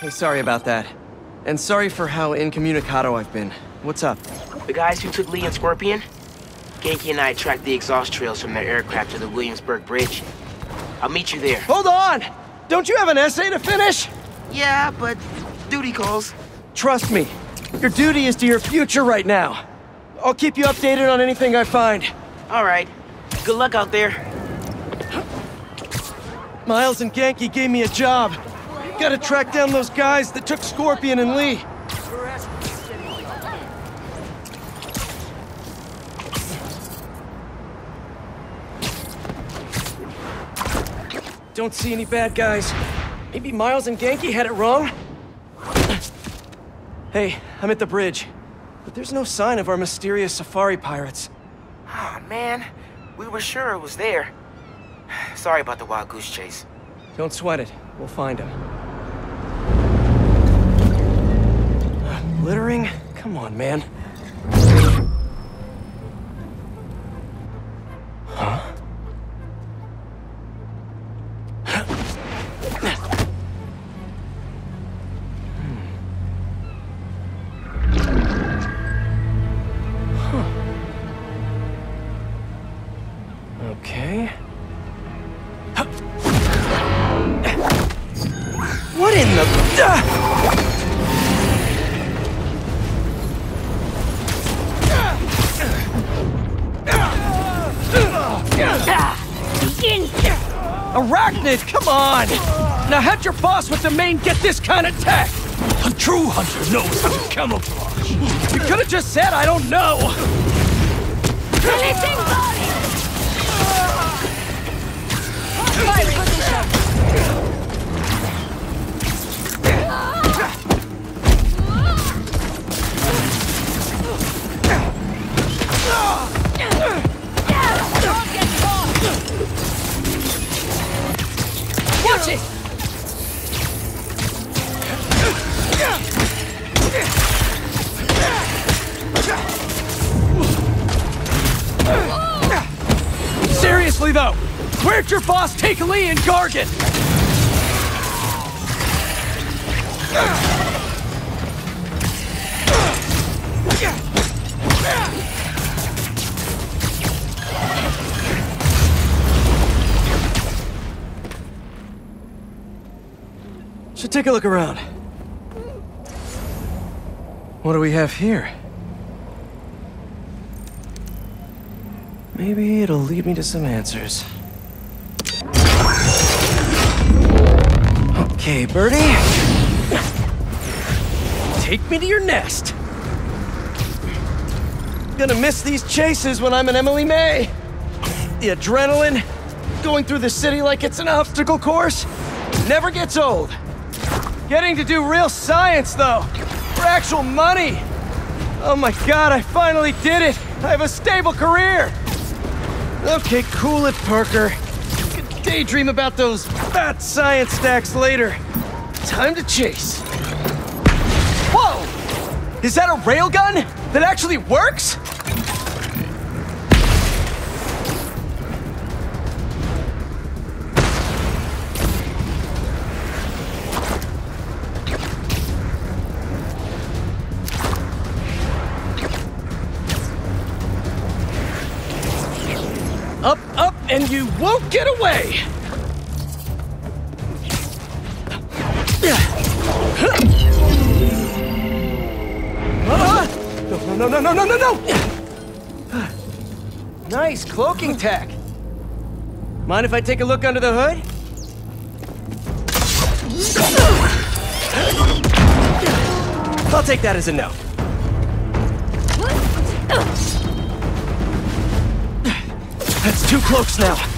Hey, sorry about that. And sorry for how incommunicado I've been. What's up? The guys who took Li and Scorpion? Ganke and I tracked the exhaust trails from their aircraft to the Williamsburg Bridge. I'll meet you there. Hold on! Don't you have an essay to finish? Yeah, but duty calls. Trust me, your duty is to your future right now. I'll keep you updated on anything I find. All right. Good luck out there. Miles and Ganke gave me a job. Gotta track down those guys that took Scorpion and Li. Don't see any bad guys. Maybe Miles and Ganke had it wrong? Hey, I'm at the bridge. But there's no sign of our mysterious safari pirates. Oh, man. We were sure it was there. Sorry about the wild goose chase. Don't sweat it. We'll find them. Littering? Come on, man. Arachnid, come on! Now have your boss with the main get this kind of tech! A true hunter knows how to camouflage. You could have just said I don't know! Releasing body! Fire Seriously though, where'd your boss take Li and Gargan? Take a look around. What do we have here? Maybe it'll lead me to some answers. Okay, Birdie. Take me to your nest. Gonna miss these chases when I'm an Emily May. The adrenaline, going through the city like it's an obstacle course, never gets old. Getting to do real science, though, for actual money. Oh my god, I finally did it! I have a stable career! Okay, cool it, Parker. Daydream about those fat science stacks later. Time to chase. Whoa! Is that a railgun that actually works? Won't get away! No, no, no, no, no, no, no, no! Nice cloaking tech. Mind if I take a look under the hood? I'll take that as a no. That's two cloaks now.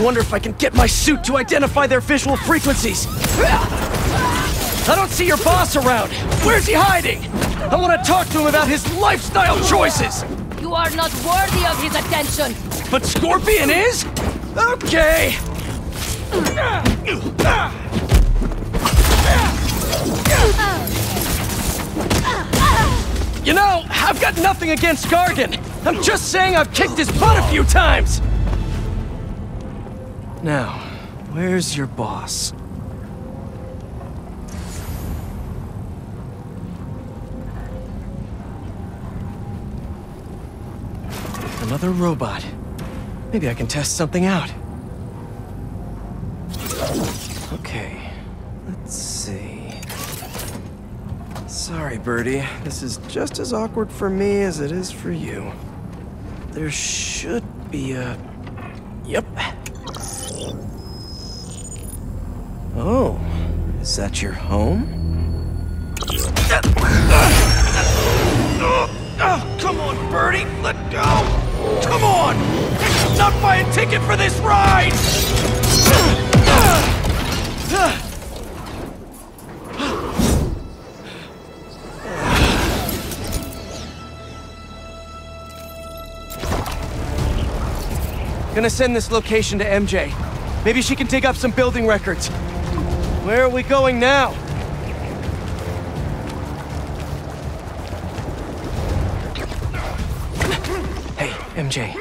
I wonder if I can get my suit to identify their visual frequencies. I don't see your boss around. Where's he hiding? I want to talk to him about his lifestyle choices. You are not worthy of his attention! But Scorpion is? Okay. You know, I've got nothing against Gargan. I'm just saying I've kicked his butt a few times. Now, where's your boss? Another robot. Maybe I can test something out. Okay, let's see. Sorry, Birdie. This is just as awkward for me as it is for you. There should be a... Yep. Is that your home? Oh, come on, Birdie! Let go! Come on! Not buy a ticket for this ride! Gonna send this location to MJ. Maybe she can dig up some building records. Where are we going now? Hey, MJ.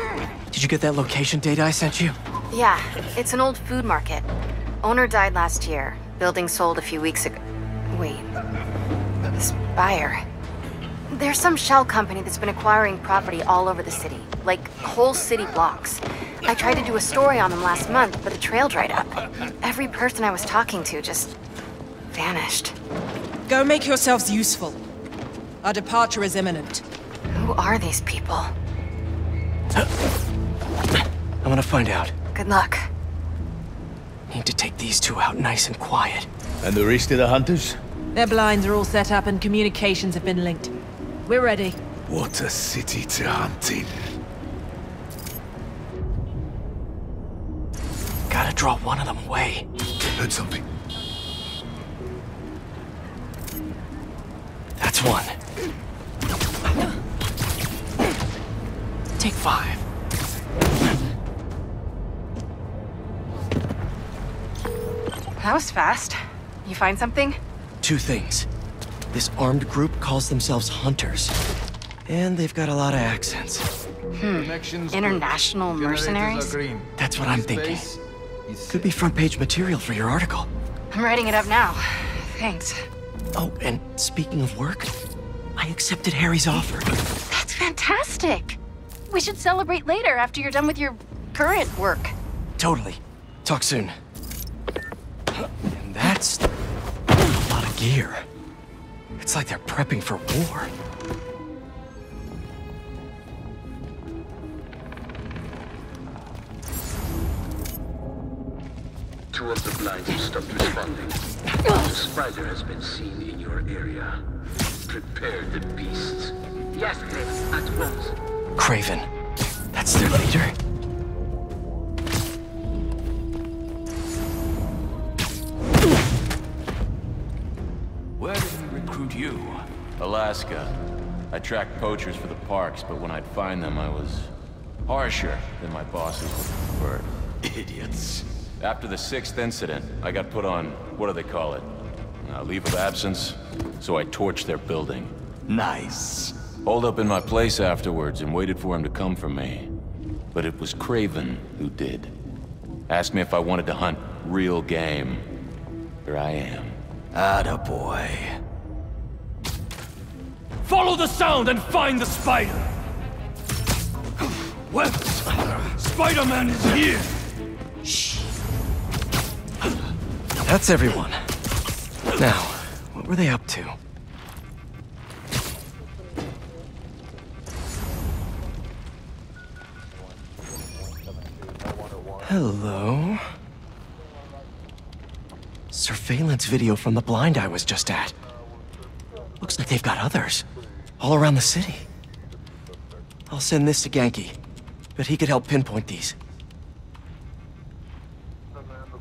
Did you get that location data I sent you? Yeah, it's an old food market. Owner died last year. Building sold a few weeks ago. Wait. This buyer. There's some shell company that's been acquiring property all over the city, like whole city blocks. I tried to do a story on them last month, but the trail dried up. Every person I was talking to just vanished. Go make yourselves useful. Our departure is imminent. Who are these people? I'm gonna find out. Good luck. Need to take these two out nice and quiet. And the rest of the hunters? Their blinds are all set up and communications have been linked. We're ready. What a city to hunt in. Gotta draw one of them away. Heard something. That's one. Take five. That was fast. You find something? Two things. This armed group calls themselves Hunters. And they've got a lot of accents. Hmm. International mercenaries? That's what I'm thinking. Could be front page material for your article. I'm writing it up now. Thanks. Oh, and speaking of work, I accepted Harry's offer. That's fantastic. We should celebrate later after you're done with your current work. Totally. Talk soon. And that's a lot of gear. It's like they're prepping for war. Two of the blinds have stopped responding. The spider has been seen in your area. Prepare the beasts. Yes, Chris, at once. Kraven. That's their leader? Alaska. I tracked poachers for the parks, but when I'd find them, I was harsher than my bosses would prefer. Idiots. After the sixth incident, I got put on, what do they call it? Uh, leave of absence, so I torched their building. Nice. Holed up in my place afterwards and waited for him to come for me. But it was Kraven who did. Asked me if I wanted to hunt real game. Here I am. Attaboy. Follow the sound and find the spider! Well, Spider-Man is here! Shh. That's everyone. Now, what were they up to? Hello? Surveillance video from the blind I was just at. Looks like they've got others. All around the city. I'll send this to Ganke. But he could help pinpoint these.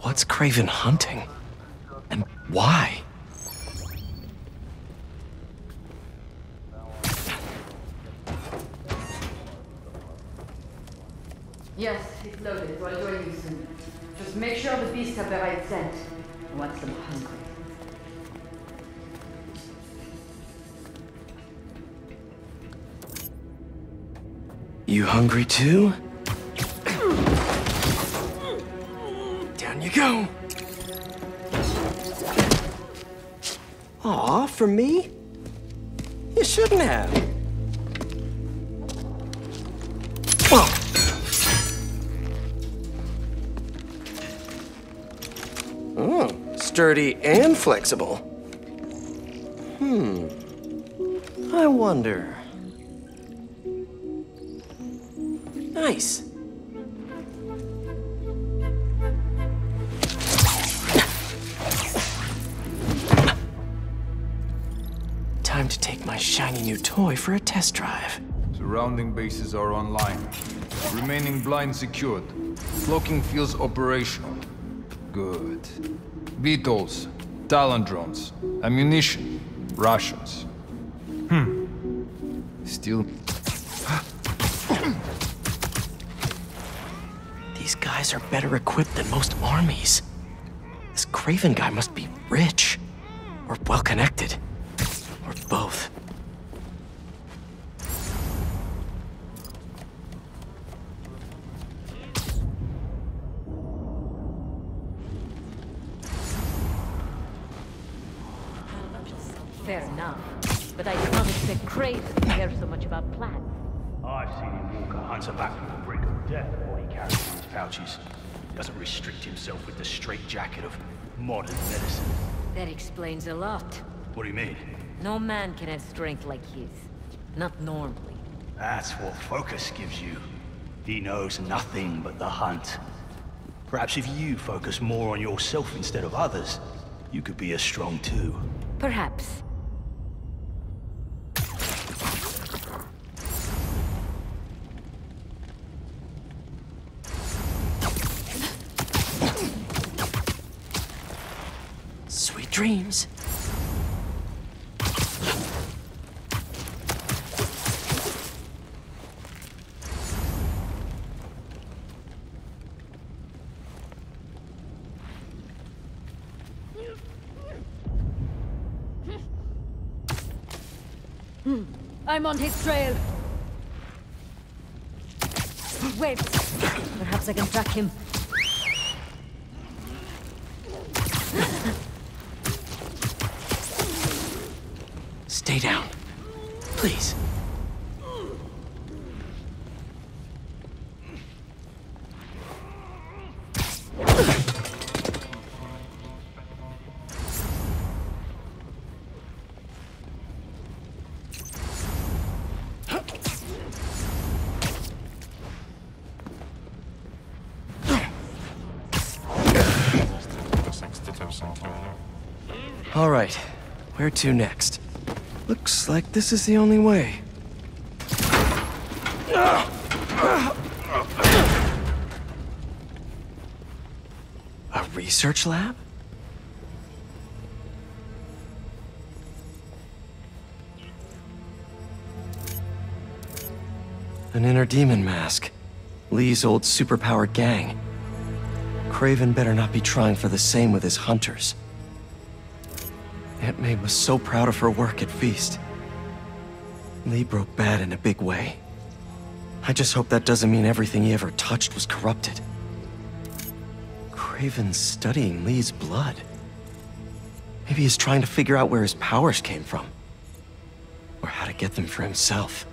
What's Kraven hunting? And why? Yes, it's loaded. We'll join you soon. Just make sure the beasts have the right scent. I want them hungry. You hungry too? Down you go. Aw, for me? You shouldn't have. Oh, sturdy and flexible. Hmm. I wonder... Nice. Time to take my shiny new toy for a test drive. Surrounding bases are online. Remaining blind secured. Cloaking fields operational. Good. Beetles, Talon drones, ammunition, Russians. Hmm. Still. Guys are better equipped than most armies. This Kraven guy must be rich. Or well connected. Or both. Fair enough. But I did not expect Kraven to care so much about plans. I've seen him walk a hunter back from the brink of death while he carries in his pouches. He doesn't restrict himself with the straitjacket of modern medicine. That explains a lot. What do you mean? No man can have strength like his. Not normally. That's what focus gives you. He knows nothing but the hunt. Perhaps if you focus more on yourself instead of others, you could be as strong too. Perhaps. Sweet dreams. Hmm. I'm on his trail. Wait. Perhaps I can track him. Please. All right, where to next? Looks like this is the only way. A research lab? An inner demon mask. Li's old superpowered gang. Kraven better not be trying for the same with his hunters. Aunt May was so proud of her work at Feast. Li broke bad in a big way. I just hope that doesn't mean everything he ever touched was corrupted. Kraven's studying Li's blood. Maybe he's trying to figure out where his powers came from. Or how to get them for himself.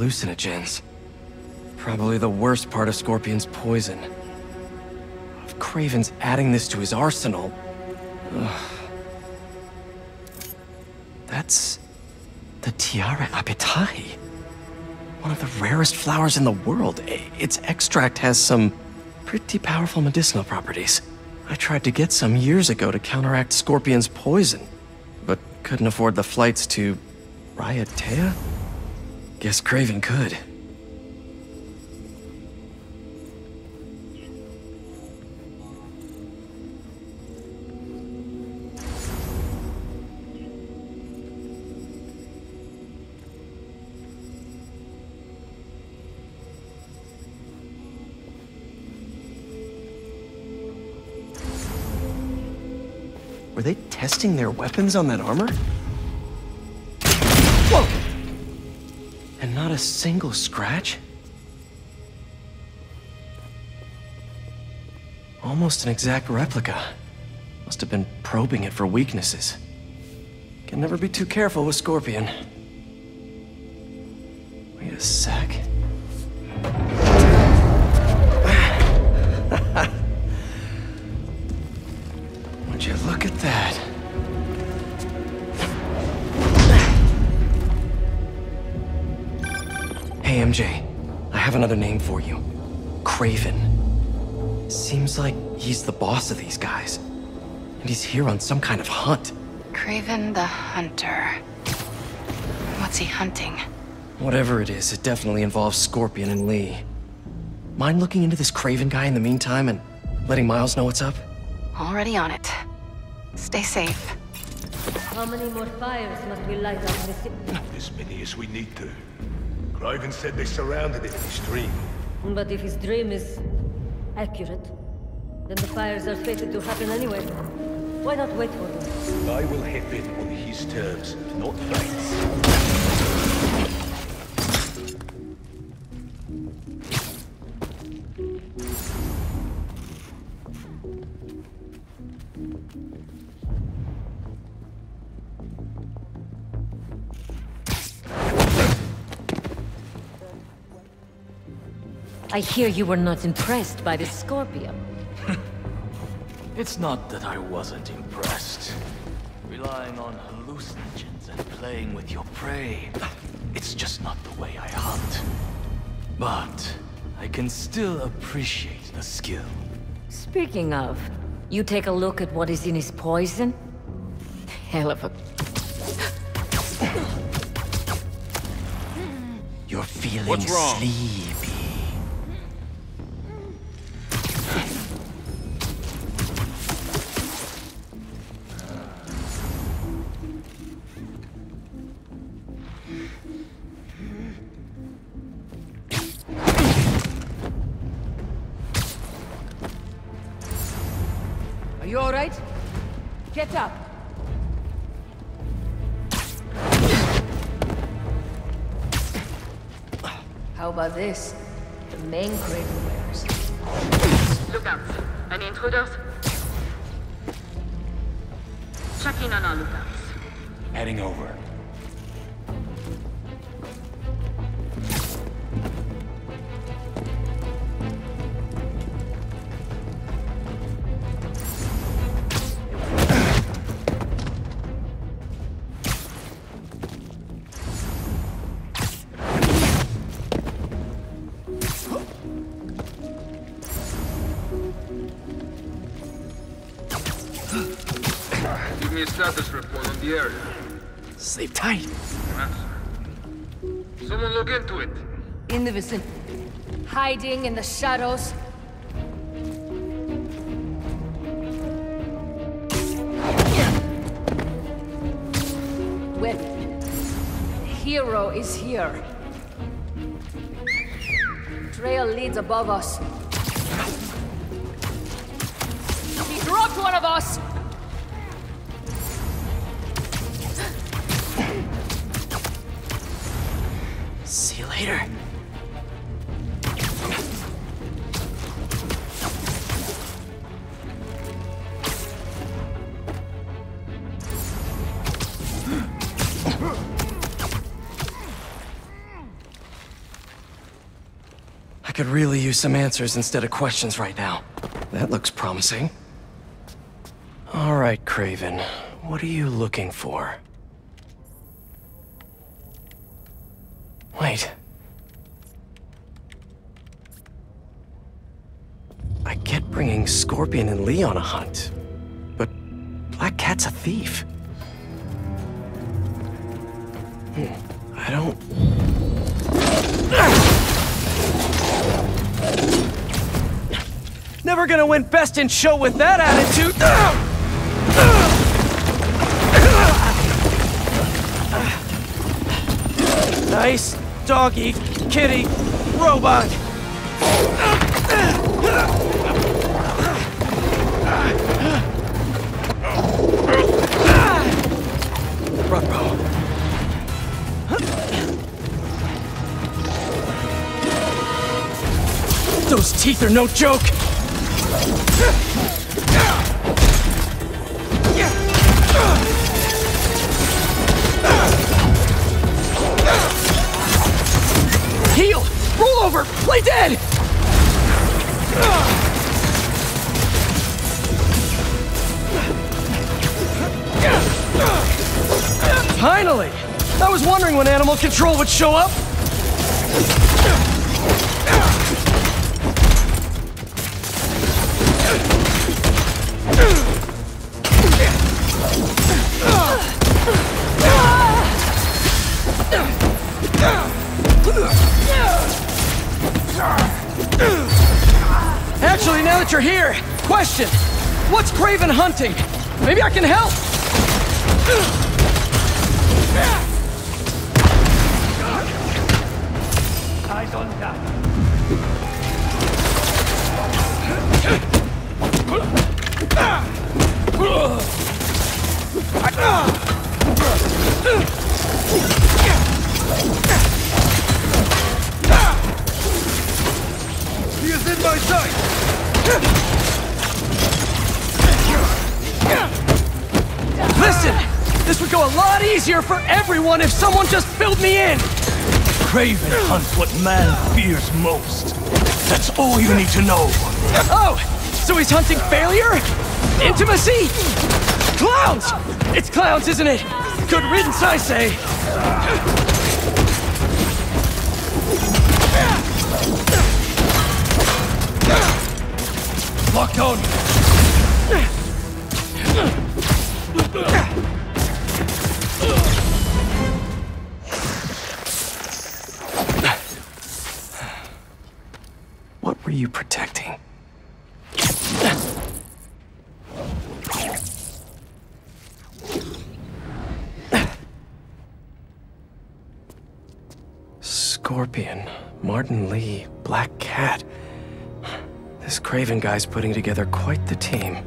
Hallucinogens. Probably the worst part of Scorpion's poison. If Kraven's adding this to his arsenal... Ugh. That's... the Tiare Apetahi. One of the rarest flowers in the world. Its extract has some pretty powerful medicinal properties. I tried to get some years ago to counteract Scorpion's poison, but couldn't afford the flights to Raiatea? Guess Kraven could. Were they testing their weapons on that armor? single scratch? Almost an exact replica. Must have been probing it for weaknesses. Can never be too careful with Scorpion. Wait a sec. MJ. I have another name for you. Kraven. Seems like he's the boss of these guys. And he's here on some kind of hunt. Kraven the Hunter. What's he hunting? Whatever it is, it definitely involves Scorpion and Li. Mind looking into this Kraven guy in the meantime and letting Miles know what's up? Already on it. Stay safe. How many more fires must we light up in the city? As many as we need to. Kraven said they surrounded it in his dream. But if his dream is accurate, then the fires are fated to happen anyway. Why not wait for them? I will hit in on his terms, not fate's. I hear you were not impressed by the Scorpion. It's not that I wasn't impressed. Relying on hallucinogens and playing with your prey, it's just not the way I hunt. But I can still appreciate the skill. Speaking of, you take a look at what is in his poison? Hell of a... You're feeling What's wrong? sleepy. Get up. How about this? The main Kraven wears. Look out. Any intruders? Check in on our lookouts. Heading over. Me a status report on the area. Sleep tight. Someone look into it. In the vicinity. Hiding in the shadows. Well, hero is here. Trail leads above us. He dropped one of us! I could really use some answers instead of questions right now. That looks promising. All right, Kraven. What are you looking for? Wait. I get bringing Scorpion and Li on a hunt, but Black Cat's a thief. Hmm, I don't... Never gonna win Best in Show with that attitude! Nice doggy, kitty, robot. Those teeth are no joke! I did! Finally! I was wondering when animal control would show up. You're here, question. What's Kraven hunting? Maybe I can help. Eyes on. He is in my sight! Listen, this would go a lot easier for everyone if someone just filled me in. Kraven hunts what man fears most. That's all you need to know. Oh, so he's hunting failure? Intimacy? Clowns! It's clowns, isn't it? Good riddance, I say. What were you protecting? Scorpion, Martin Li, Black Cat. This Kraven guy's putting together quite the team.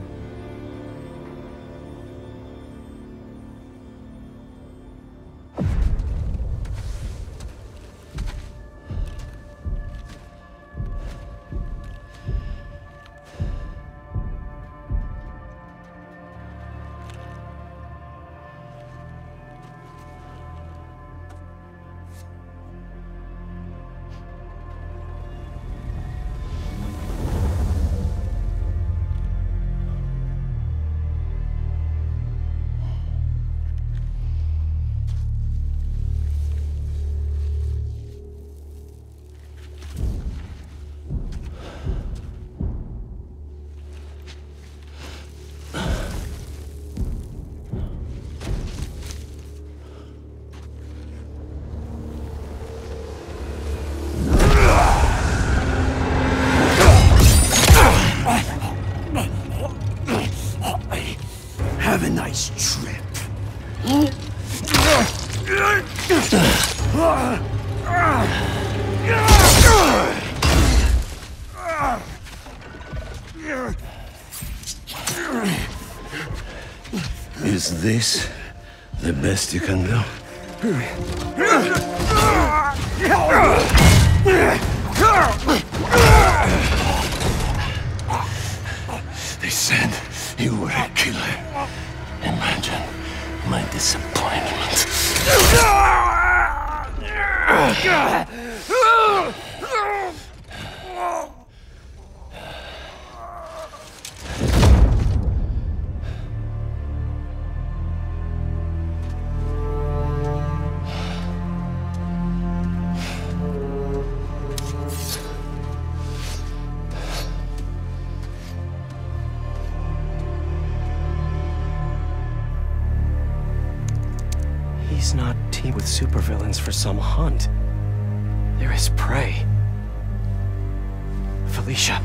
This supervillains for some hunt. They're prey. Felicia.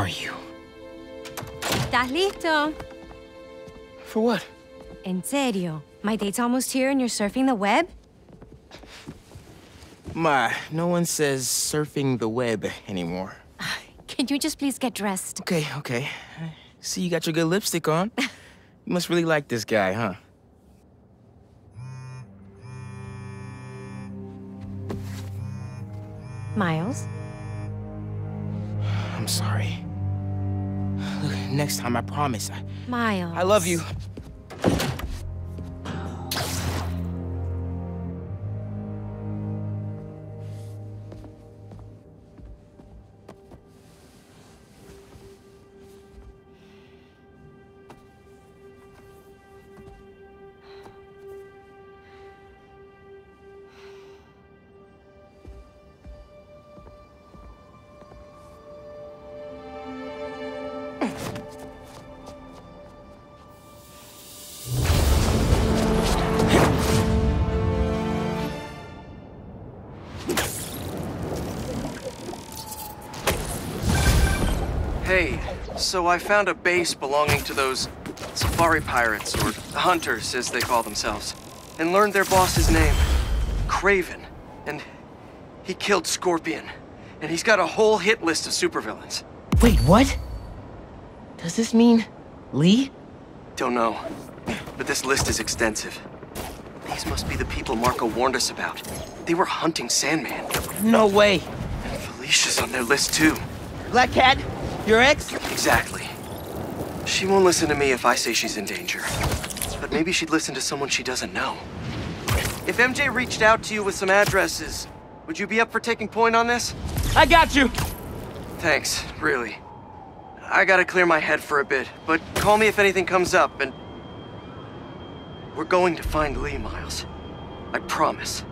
Are you? ¿Estás listo? For what? En serio. My date's almost here and you're surfing the web? Ma, no one says surfing the web anymore. Can you just please get dressed? Okay, okay. See, you got your good lipstick on. you must really like this guy, huh? Miles? I'm sorry. Next time, I promise. I, Miles. I love you. So I found a base belonging to those safari pirates, or hunters as they call themselves, and learned their boss's name, Kraven. And he killed Scorpion. And he's got a whole hit list of supervillains. Wait, what? Does this mean Li? Don't know. But this list is extensive. These must be the people Marko warned us about. They were hunting Sandman. No way. And Felicia's on their list too. Black Cat? Your ex? Exactly. She won't listen to me if I say she's in danger. But maybe she'd listen to someone she doesn't know. If MJ reached out to you with some addresses, would you be up for taking point on this? I got you! Thanks, really. I gotta clear my head for a bit, but call me if anything comes up, and... We're going to find Li, Miles. I promise.